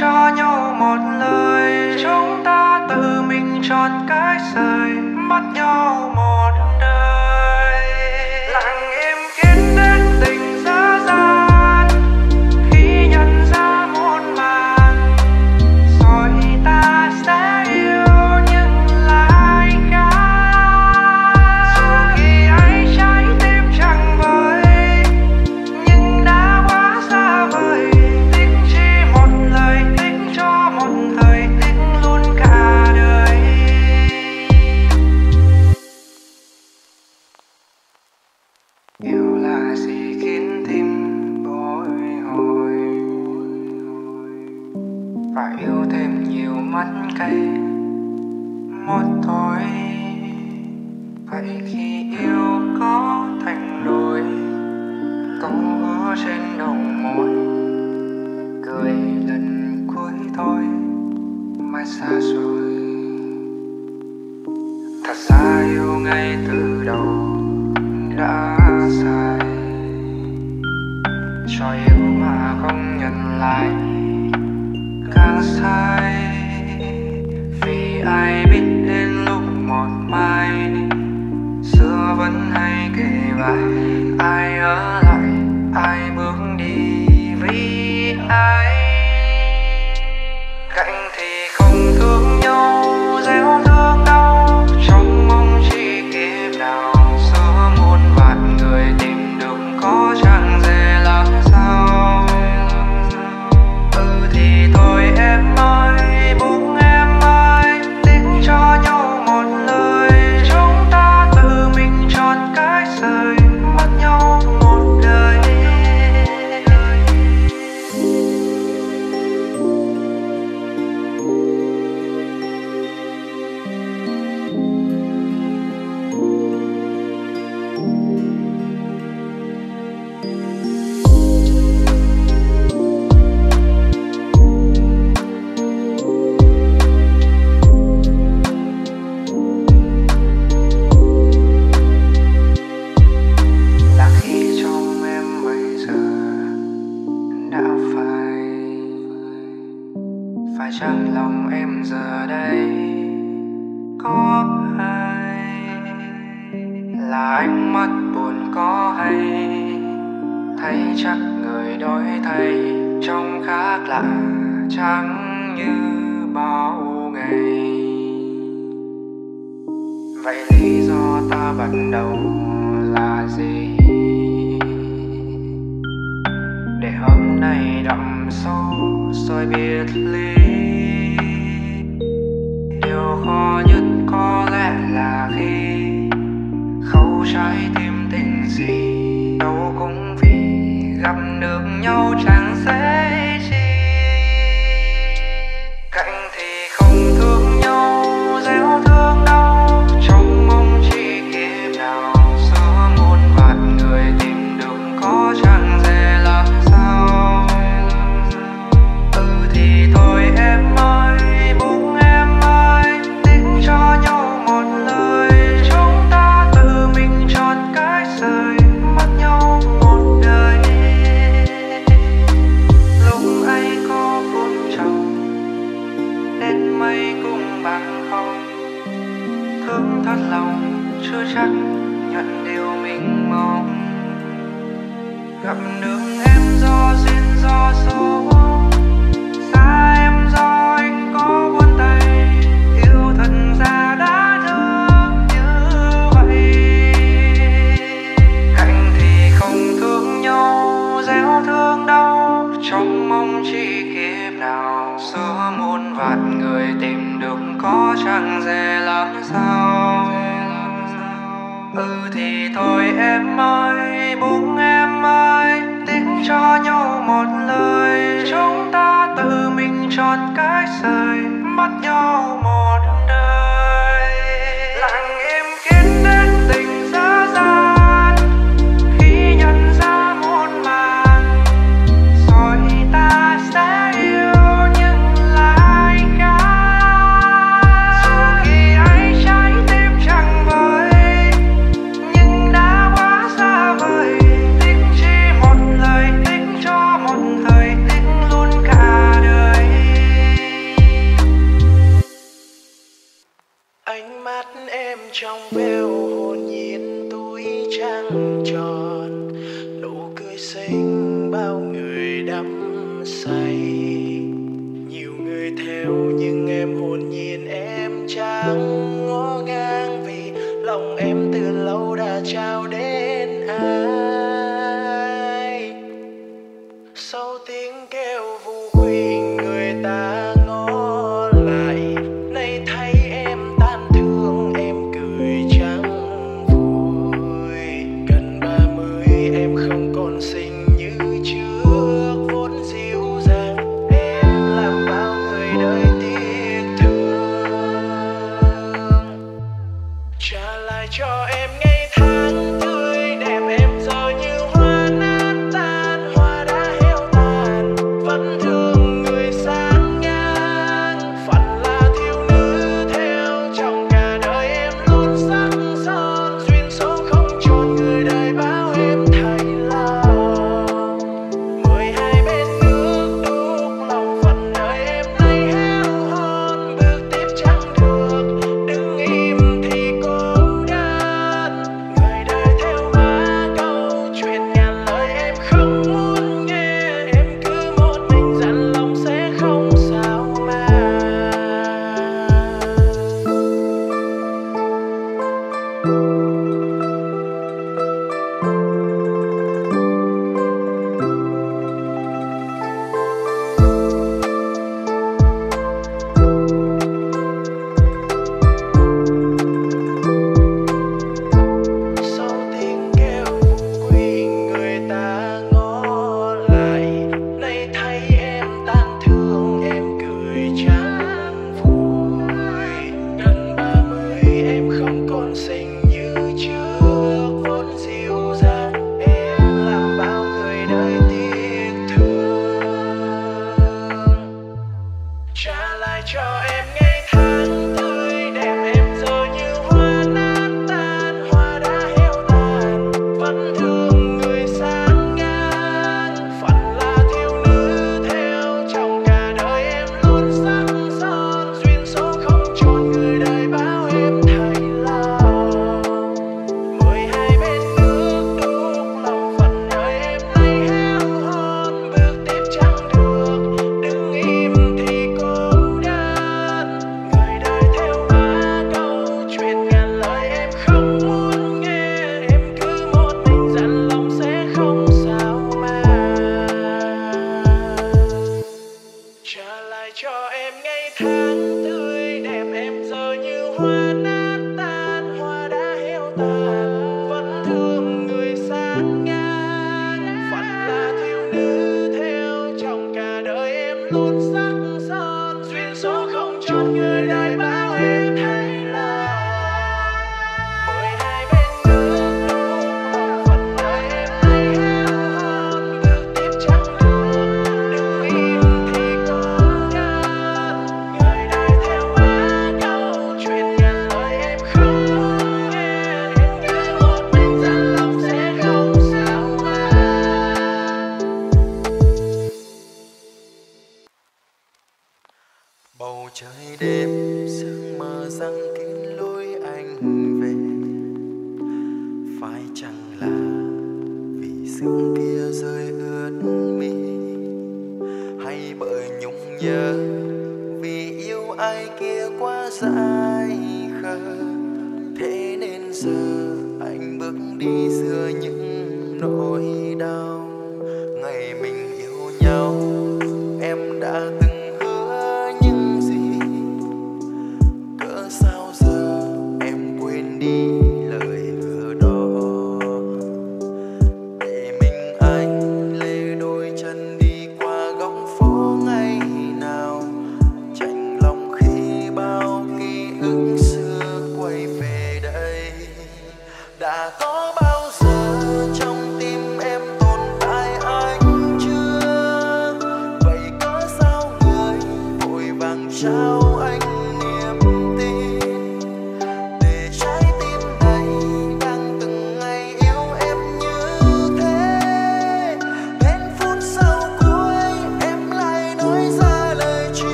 cho nhau một lời. Chúng ta tự mình chọn cái rời mắt nhau một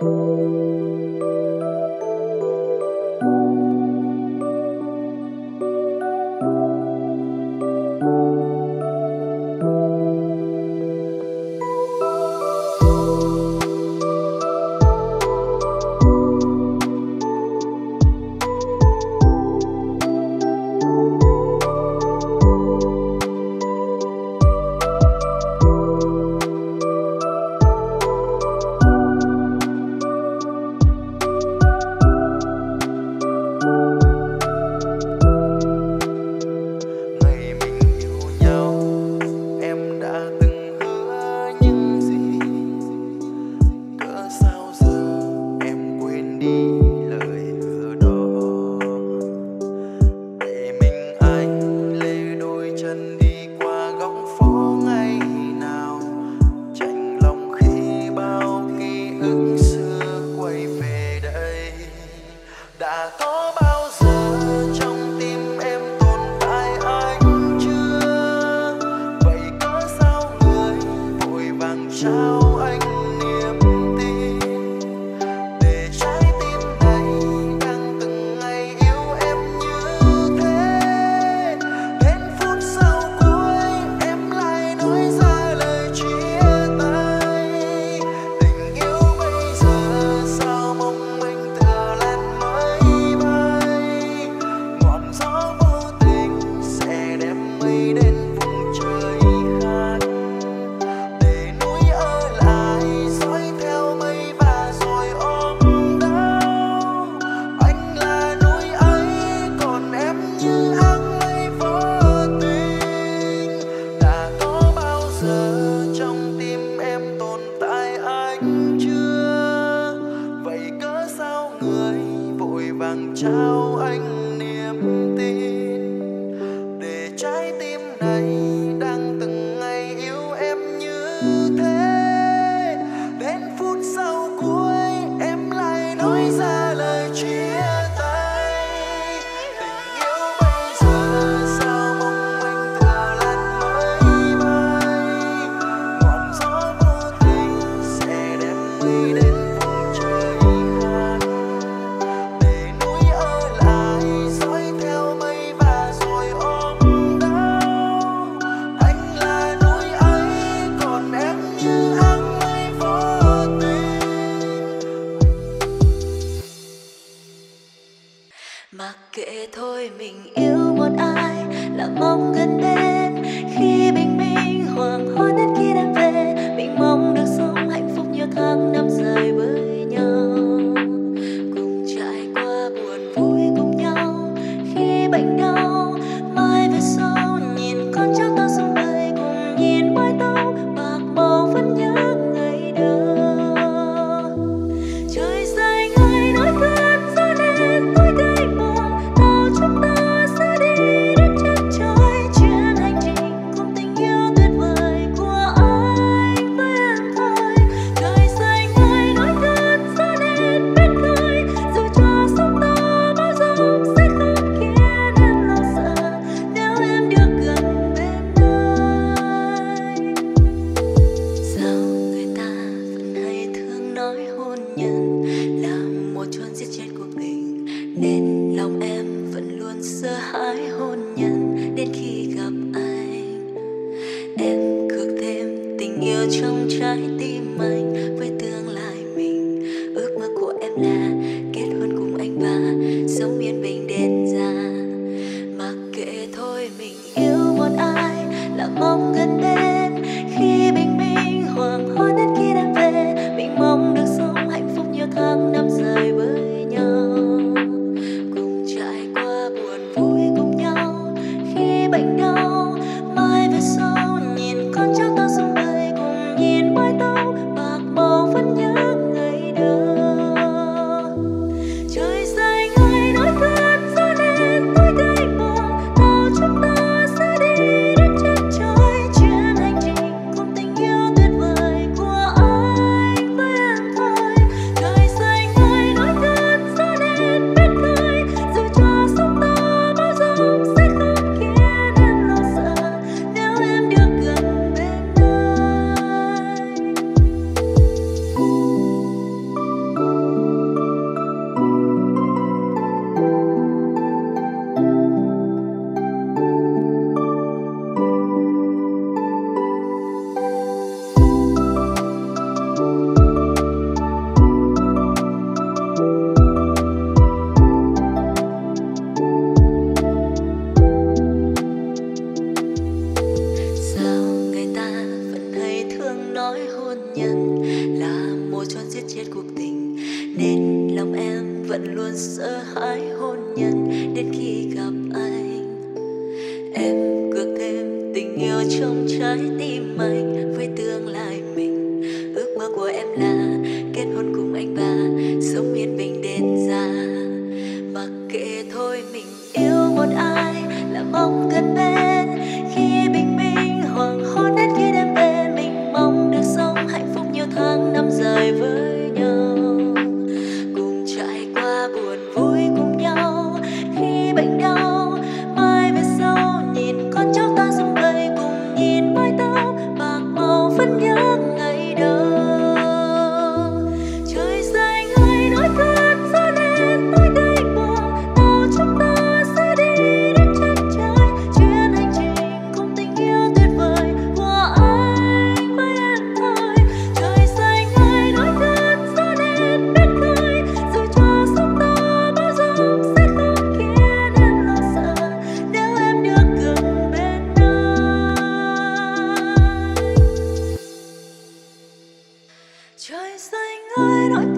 Música trời xanh ơi nỗi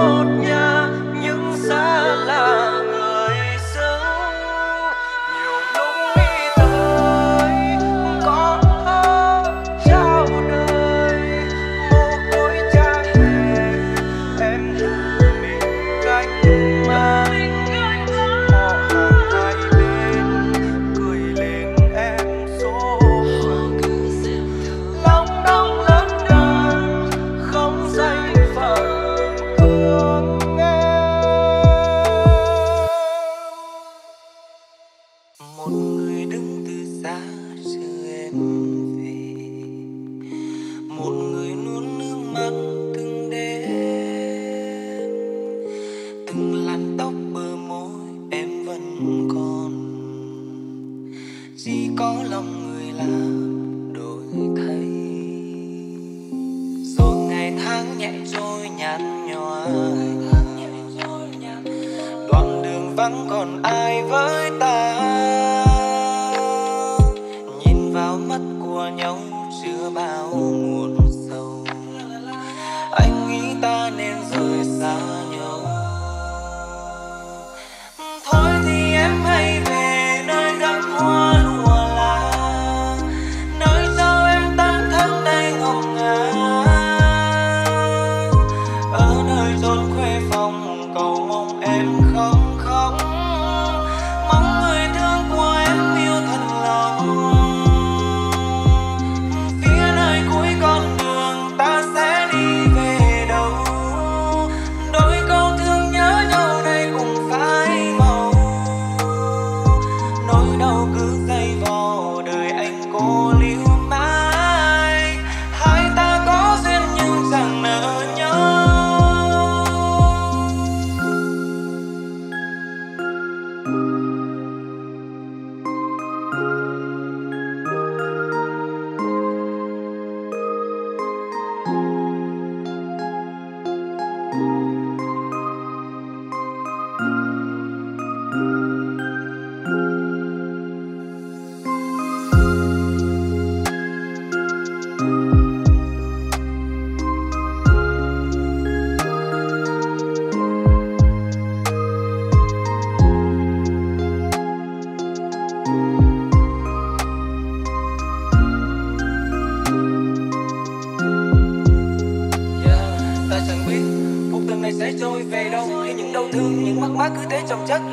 một nhà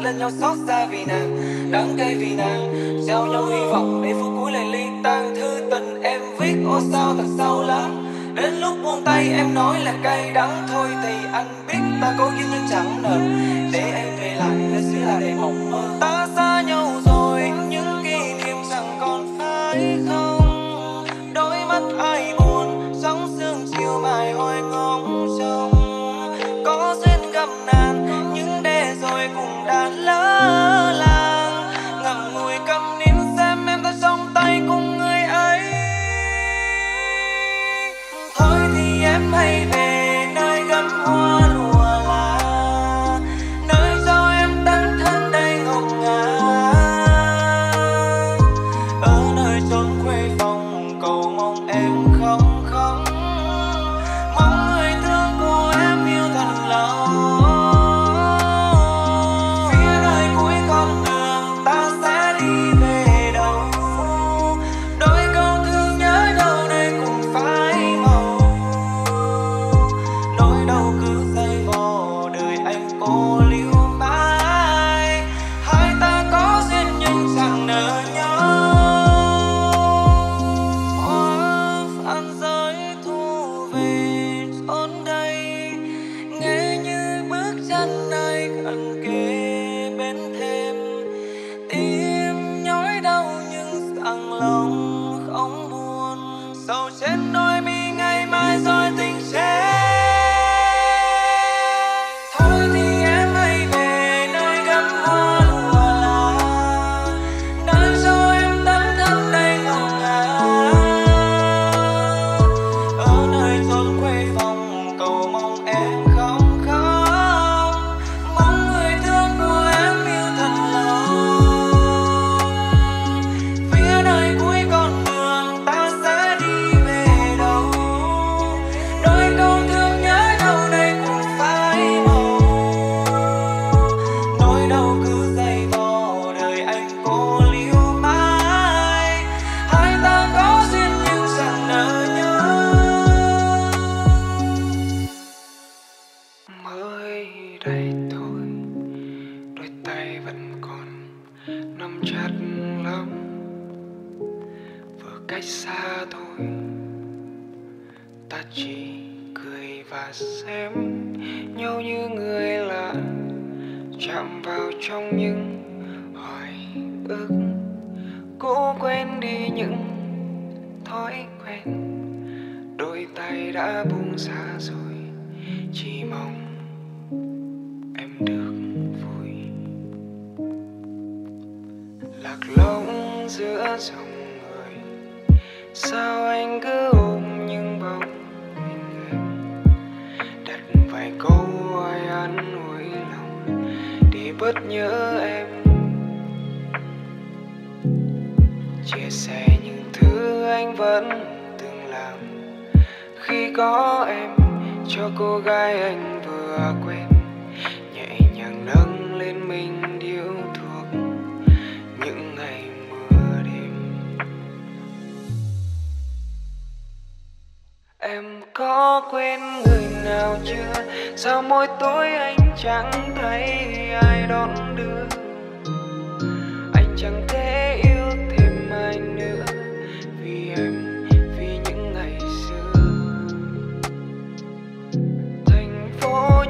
lên your soul xa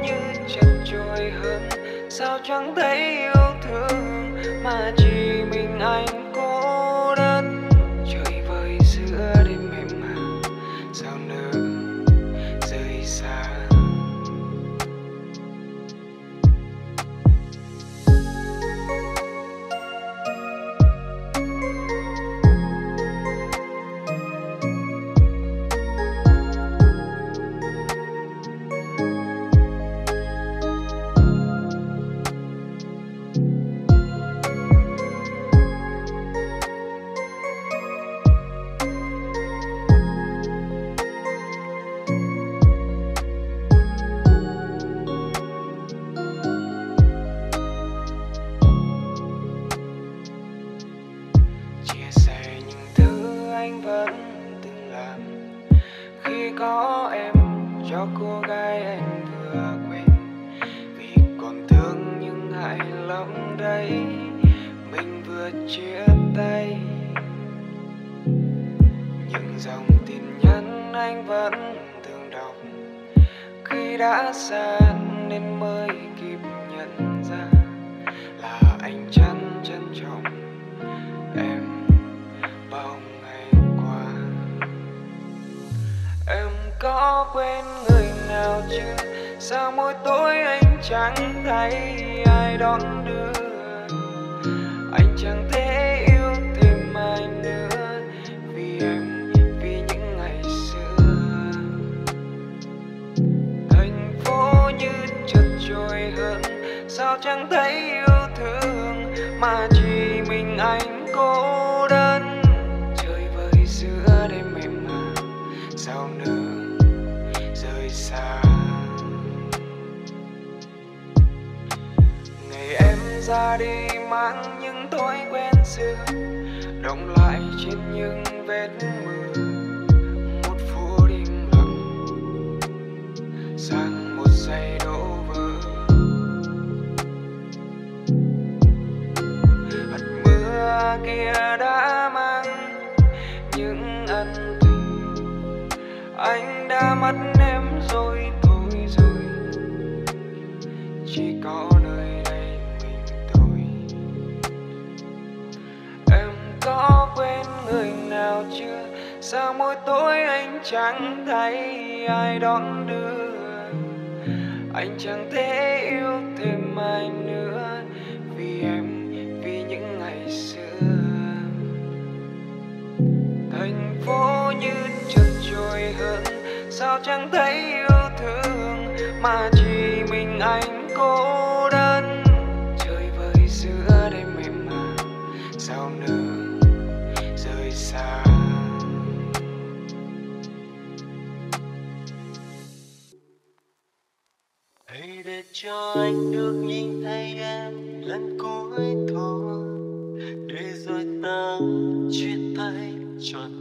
như chậm trôi hơn. Sao chẳng thấy yêu thương mà chỉ mình anh? sang một giây đổ vỡ. Hạt mưa kia đã mang những ân tình. Anh đã mất em rồi thôi rồi. Chỉ có nơi đây mình thôi. em có quên người nào chưa? Sao mỗi tối anh chẳng thấy ai đón đưa anh chẳng thể yêu thêm ai nữa vì em, vì những ngày xưa. Thành phố như chợt trôi hơn, sao chẳng thấy yêu thương? Mà chỉ mình anh cô cho anh được nhìn thấy em lần cuối thôi. Để rồi ta chia tay trọn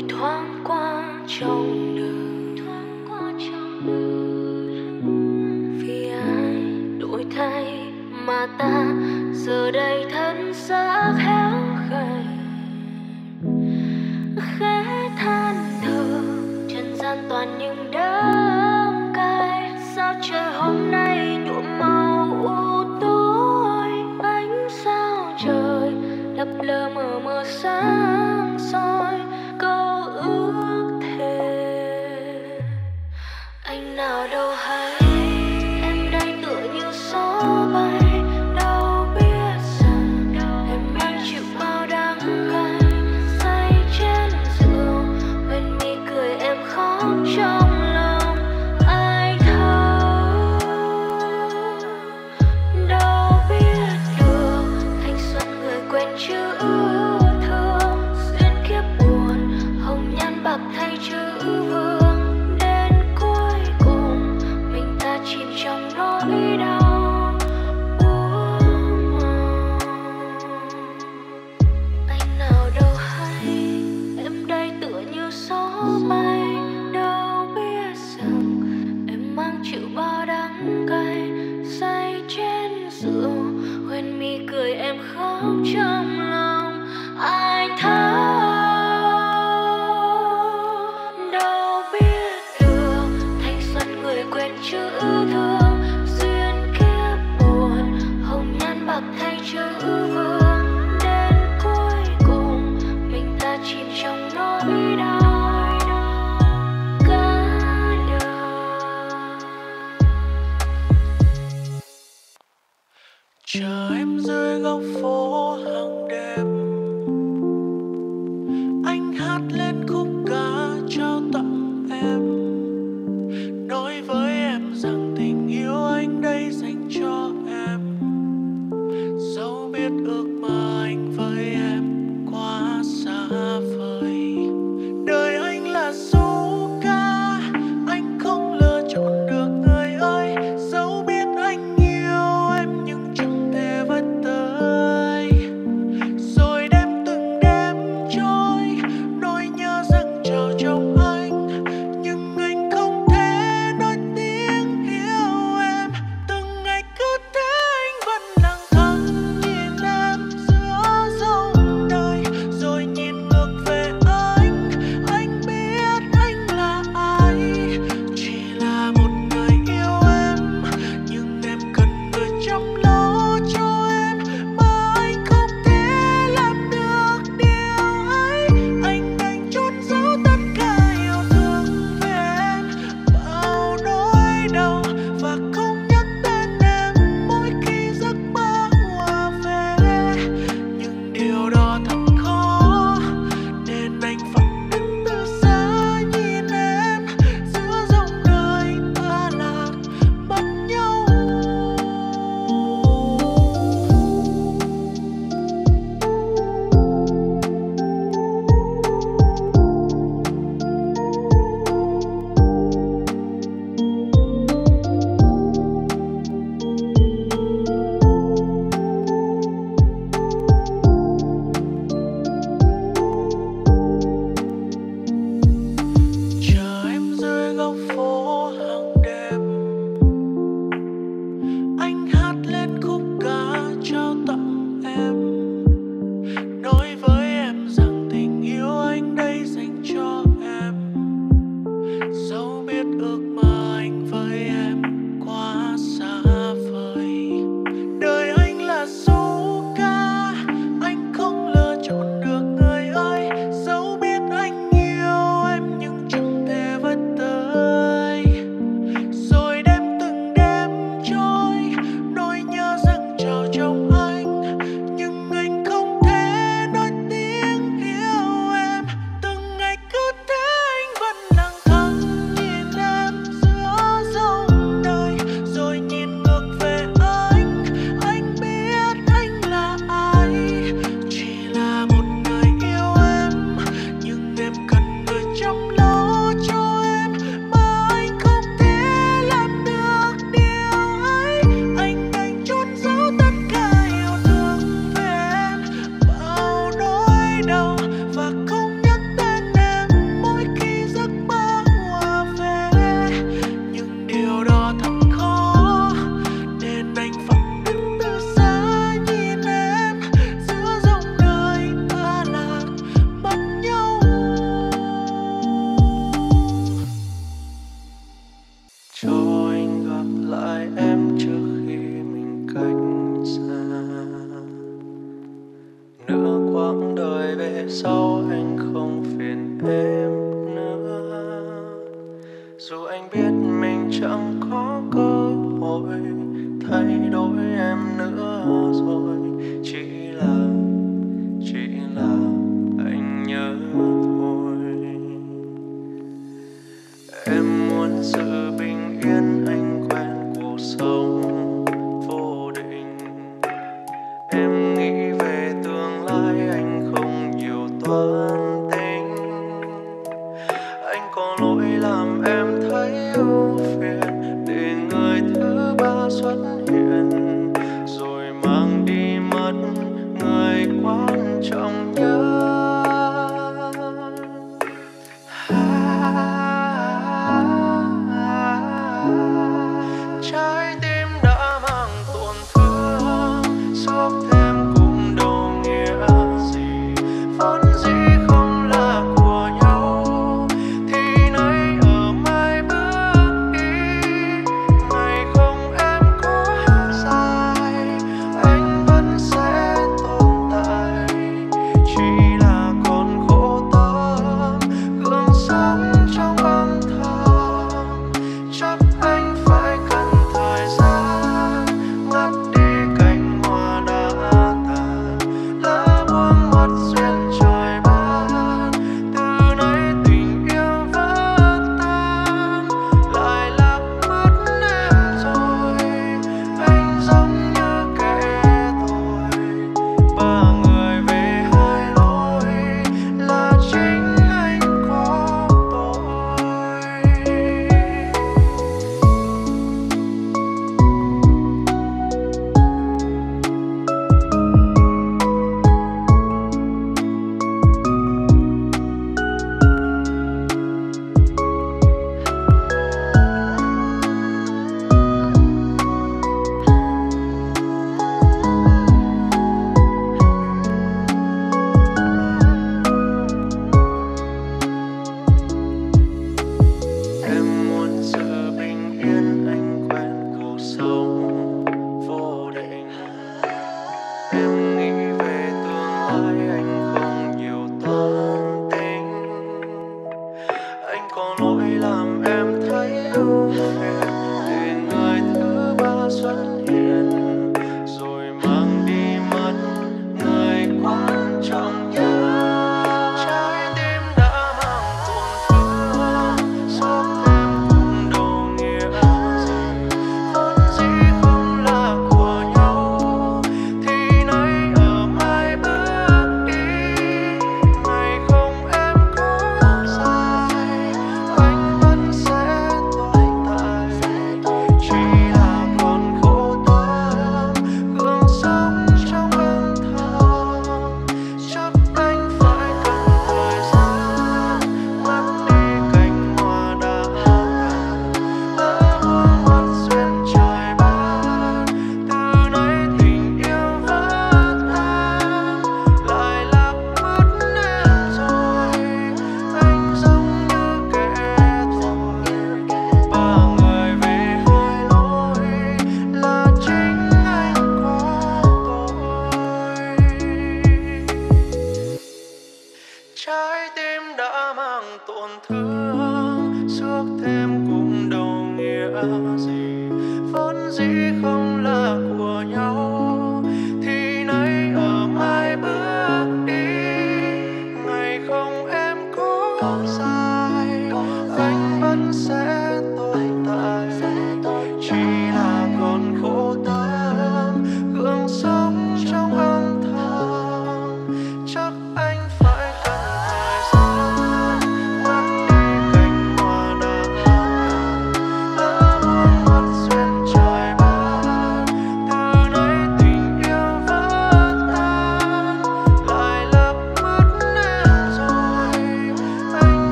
rồi thoáng qua trong đời. Vì ai đổi thay mà ta giờ đây thân xác héo gầy. Khẽ than thở, trần gian toàn những đắng cay. Sao trời hôm nay nhuộm màu u tối? Ánh sao trời lấp lờ mờ mờ sáng. fire.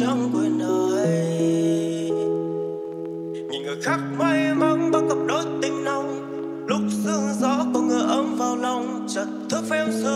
chẳng quên ai nhìn người khác may mắn bắt cặp đôi tình nồng. Lúc sương gió có người ấm vào lòng, chợt thức em rơi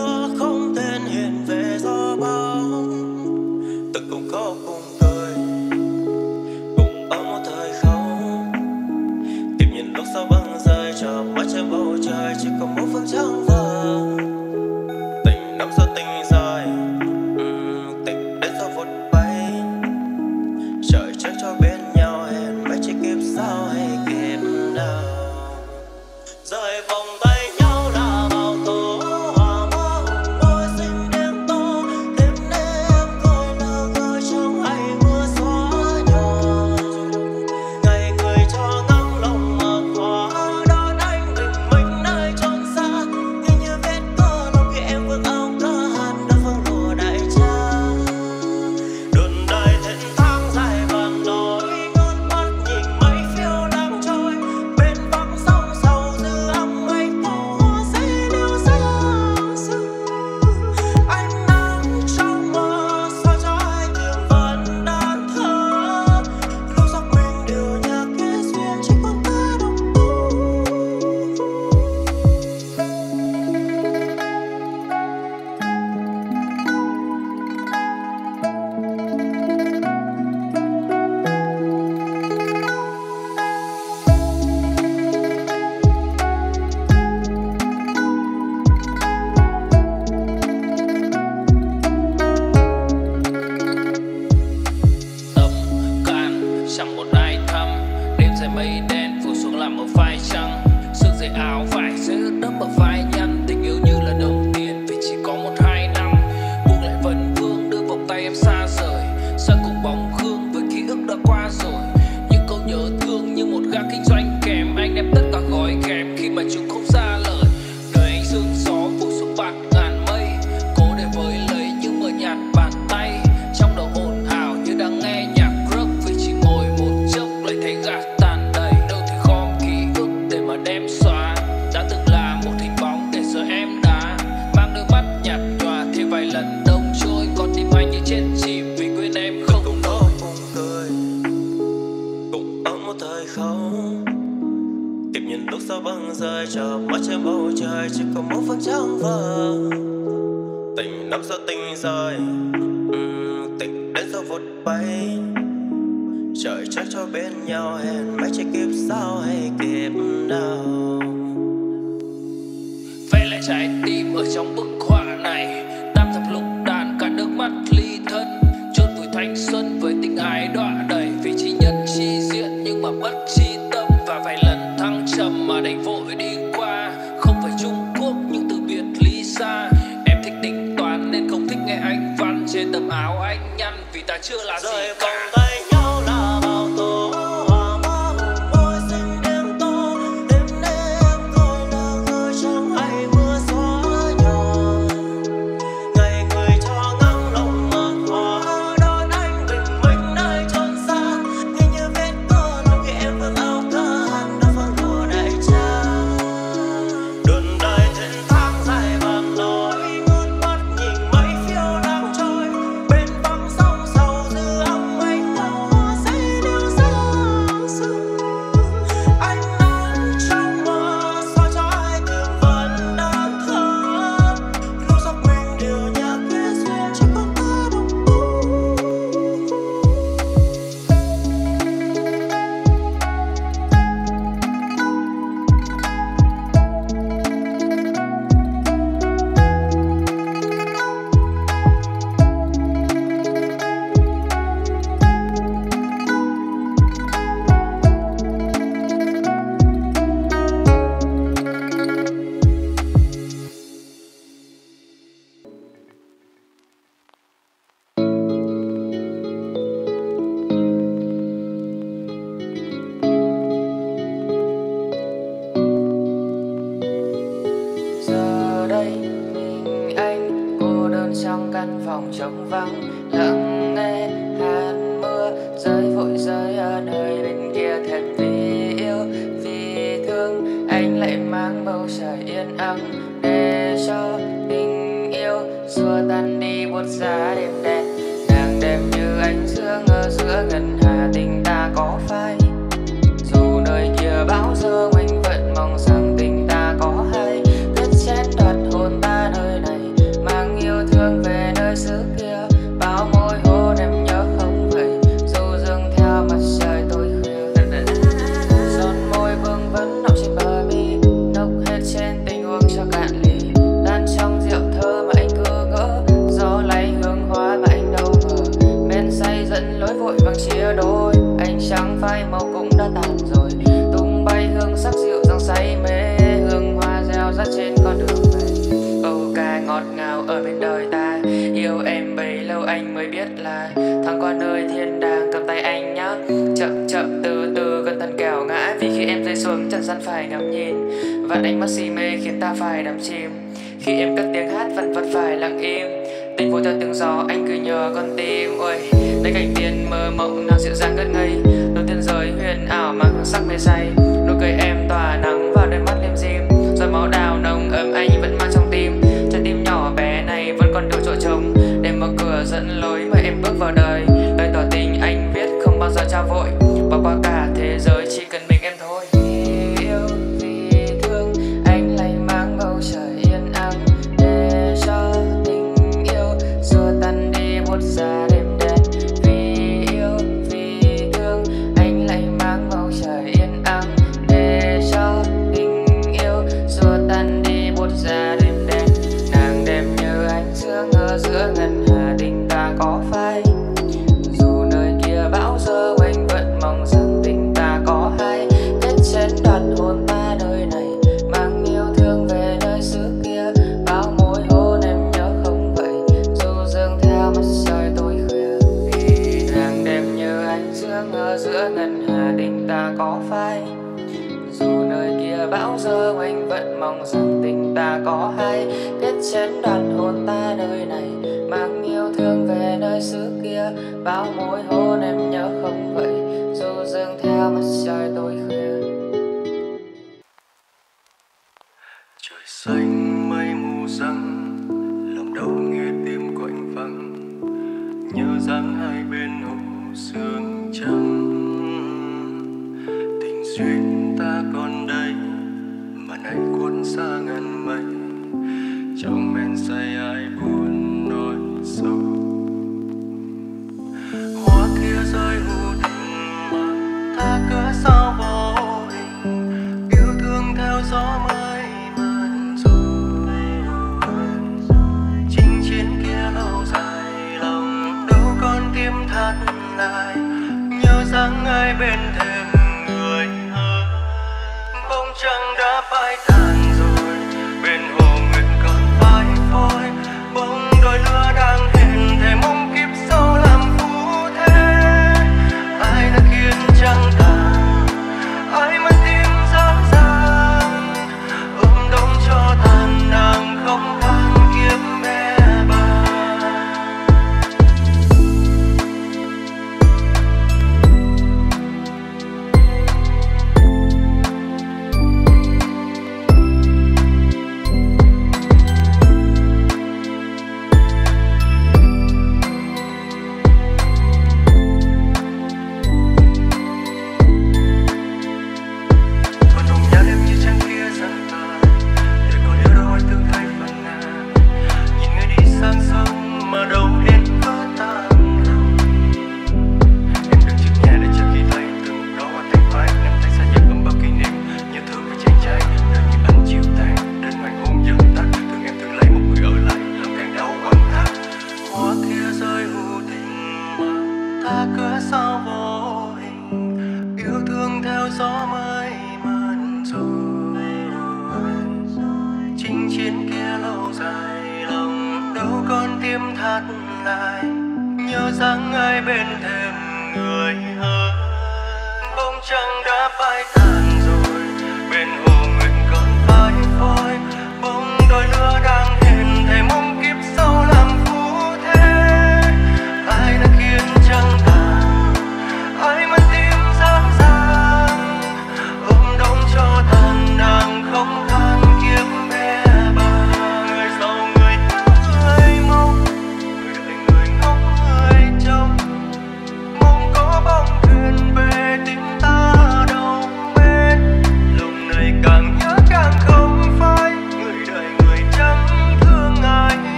kia